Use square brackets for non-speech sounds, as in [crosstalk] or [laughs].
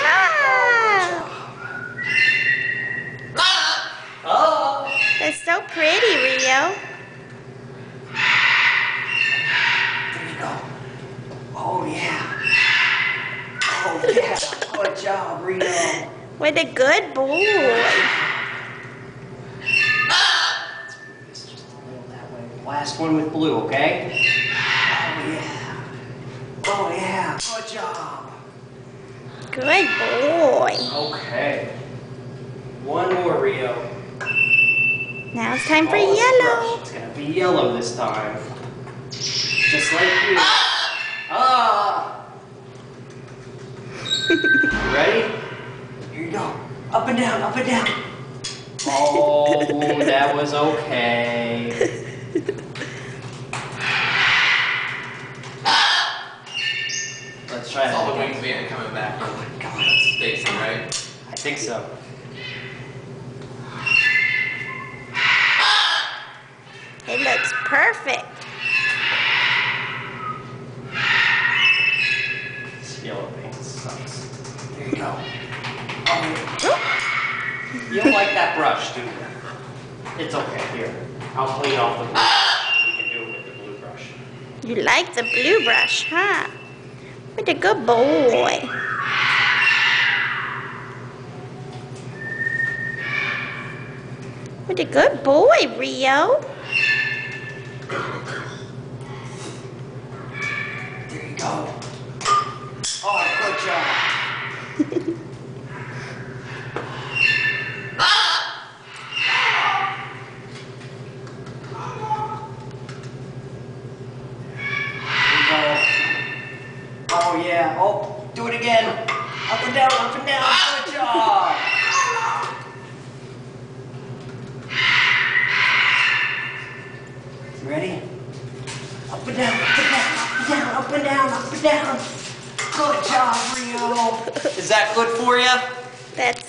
job! Oh. That's so pretty, Rio. There you go. Oh, yeah. Oh, yeah. good job, Rio. What a good boy. Last one with blue, okay? Oh, yeah. Good boy. Okay. One more, Rio. Now it's time for Oh, yellow. It's gonna be yellow this time. Just like you. Ah! You ready? Here you go. Up and down, up and down. Oh, that was okay. [laughs] Let's try It's all the that wings again. being coming back. Oh my God. That's Stacy, right? I think so. It looks perfect. This yellow paint sucks. There you go. Oh, you don't like that brush, do you? It's okay. Here, I'll clean off the blue. We can do it with the blue brush. You like the blue brush, huh? What a good boy. What a good boy, Rio. There you go. Oh, good job. [laughs] Oh, yeah. Oh, do it again. Up and down, up and down. Good job. Ready? Up and down, up and down, up and down, up and down, up and down. Good job, Rio. Is that good for you? That's